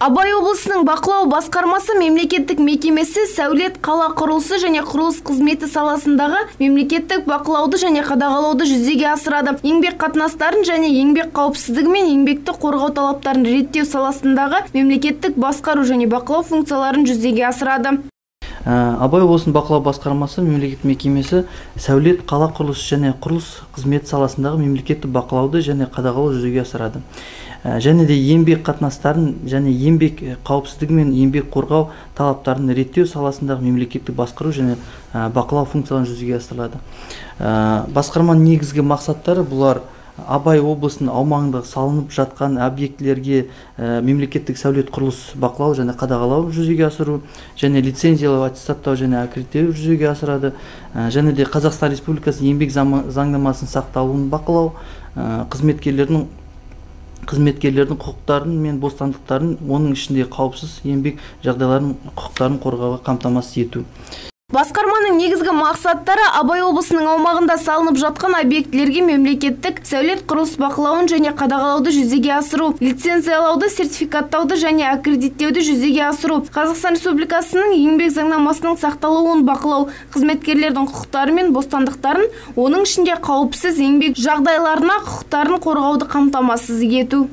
абай облысының бақылау басқармасы мемлекеттік мекемесі сәулет қала құрылысы және құрылыс қызметі саласындағы мемлекеттік бақылауды және қадағалауды жүзеге асырады. Еңбек қатынастарын және еңбек қауіпсіздігі мен еңбекті қорғау талаптарын реттеу саласындағы мемлекеттік басқару және бақылау функцияларын жүзеге асырады. Абай облысының бақылау басқармасы мемлекеттік мекемесі сәулет қала құрылысы және құрылыс қызметі саласындағы мемлекеттік бақылауды және қадағалау жүзеге асырады. Ә, және де еңбек қатынастарын және еңбек қауіпсіздігі мен еңбек қорғау талаптарын реттеу саласындағы мемлекеттік басқару және ә, бақылау функцияларын жүзеге асырылады Ә, басқарманың негізгі мақсаттары бұлар абай облысының аумағында салынып жатқан объектілерге ә, мемлекеттік сәулет құрылыс бақылау және қадағалау жүзеге асыру және лицензиялау аттестаттау және аккредиттеу жүзеге асырады. Ә, және де қазақстан республикасы еңбек заңнамасының сақталуын бақылау ә, қызметкерлердің қызметкерлердің құқықтарын мен бостандықтарын оның ішінде қауіпсіз еңбек жағдайларын құқықтарын қорғауға қамтамасыз ету. Басқарманың негізгі мақсаттары Абай облысының аумағында салынып жатқан объектілерге мемлекеттік сәулет құрылыс бақылауын және қадағалауды жүзеге асыру, лицензиялауды, сертификаттауды және аккредиттеуді жүзеге асыру, Қазақстан Республикасының еңбек заңнамасының сақталуын бақылау, қызметкерлердің құқықтары мен бостандықтарын, оның ішінде қауіпсіз еңбек жағдайларына құқықтарын қорғауды қамтамасыз ету.